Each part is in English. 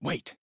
Wait.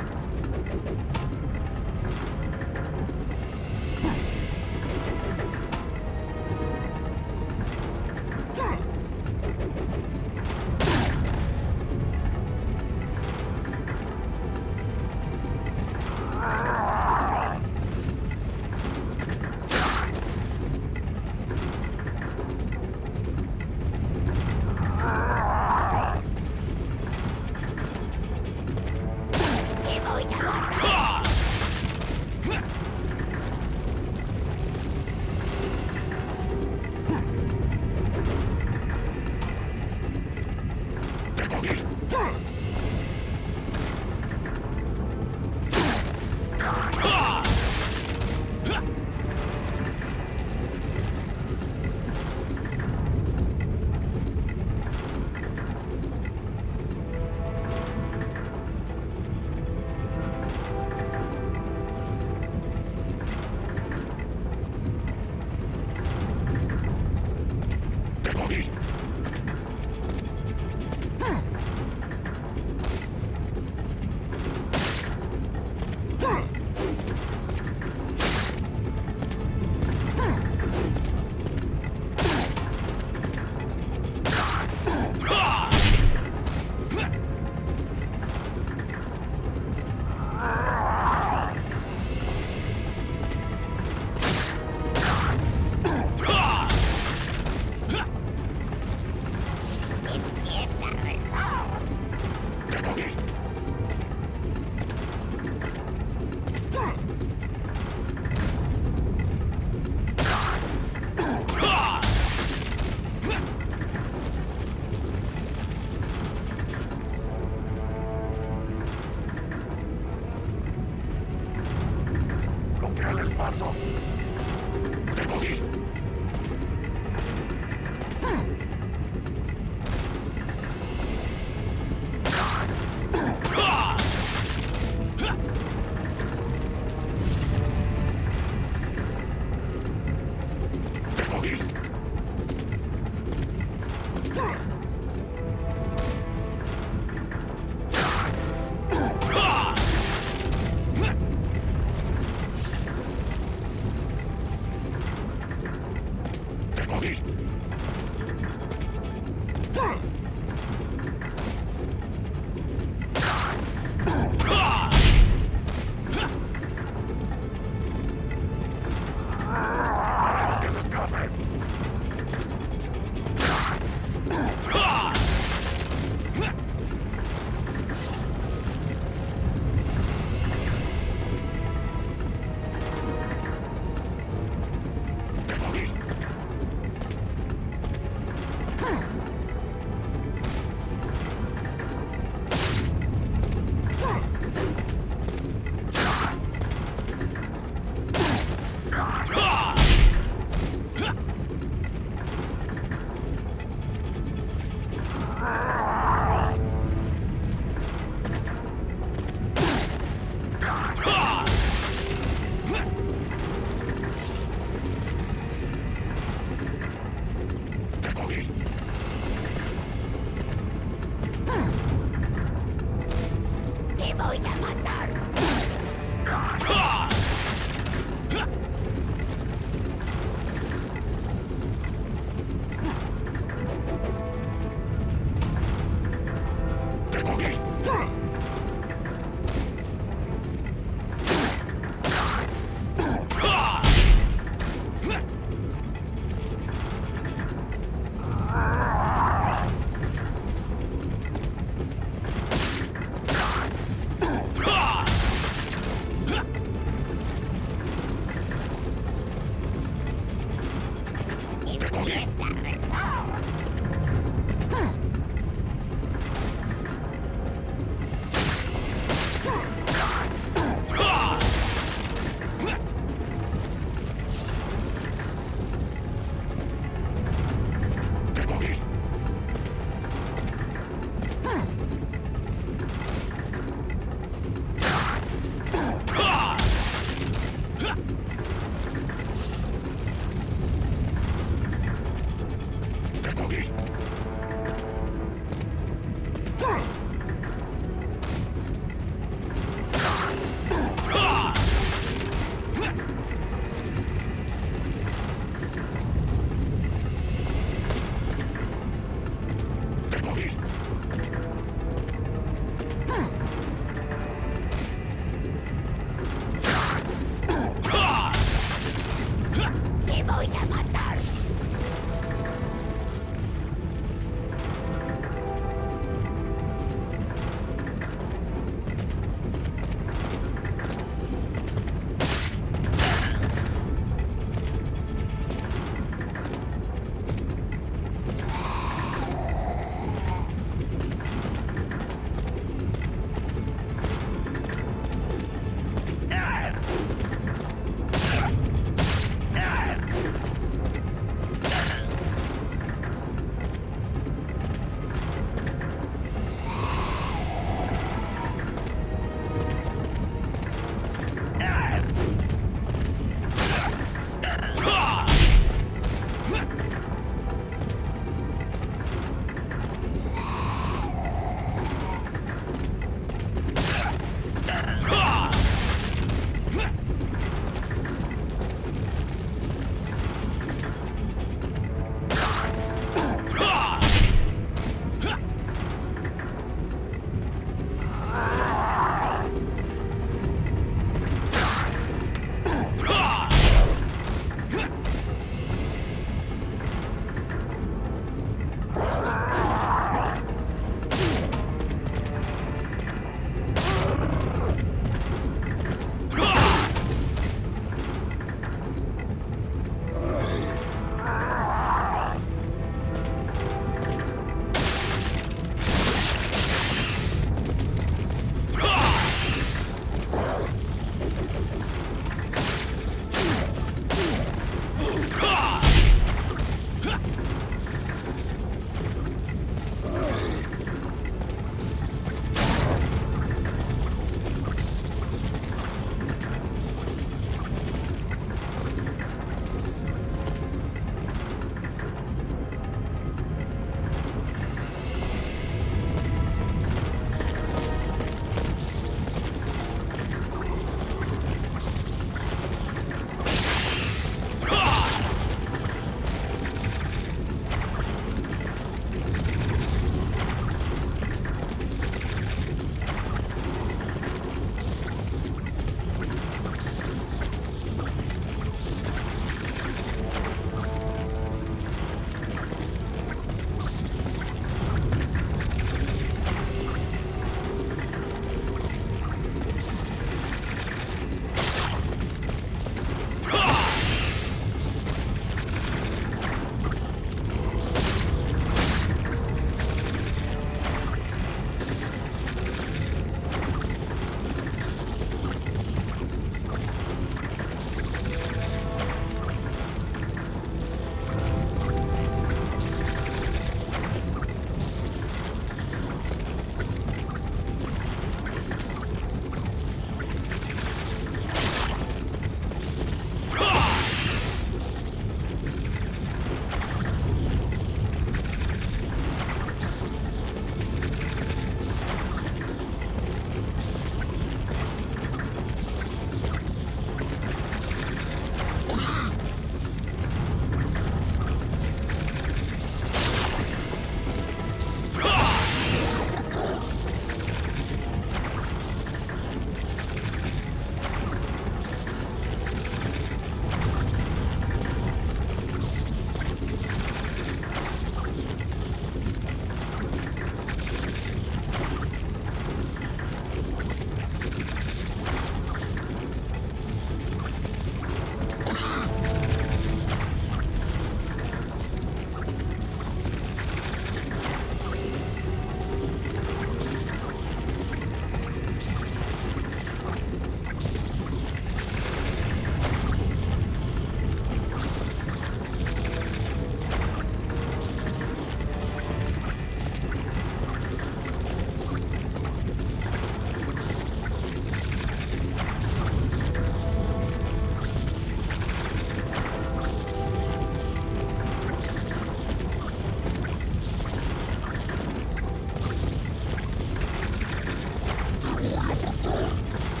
ありがとう!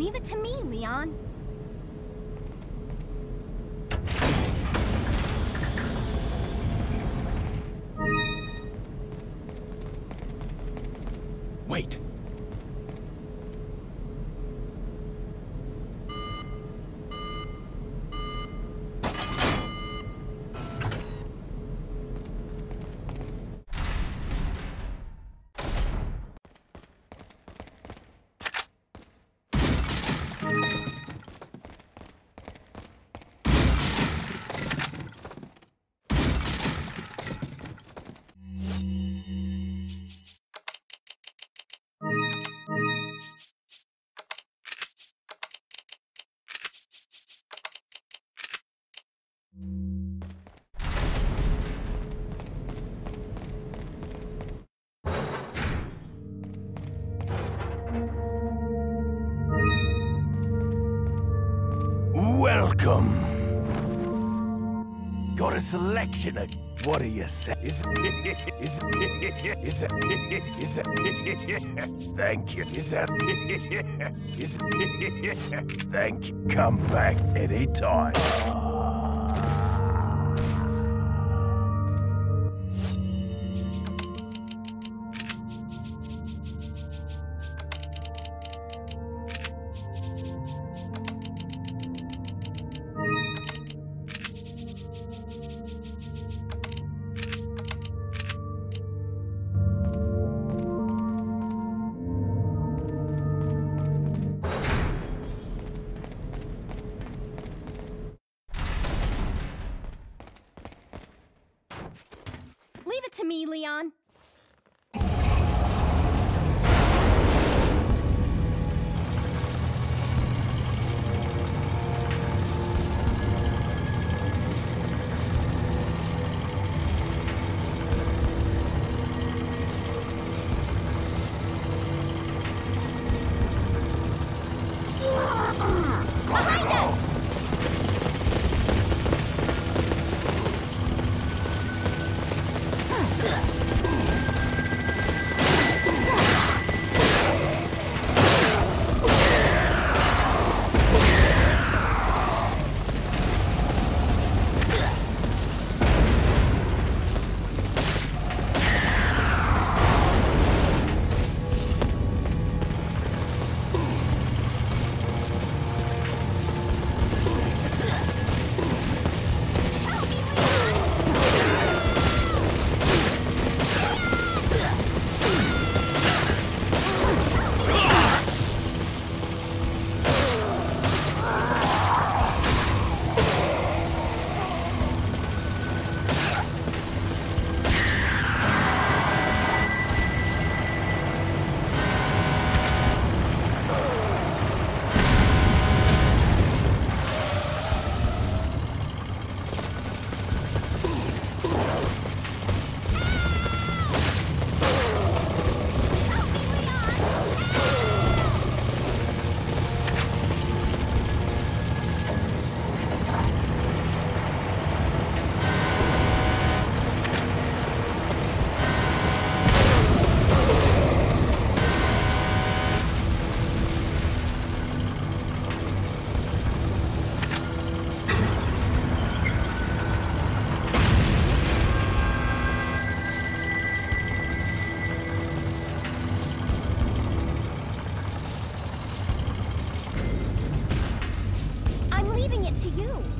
Leave it to me, Leon. Got a selection of. What do you say? Thank you. Thank you. Come back anytime. you.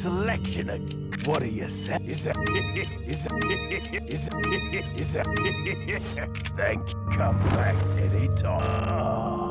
Selection of. What are you say? Is it? Is it? Is it? Is it? Thank you. Come back anytime.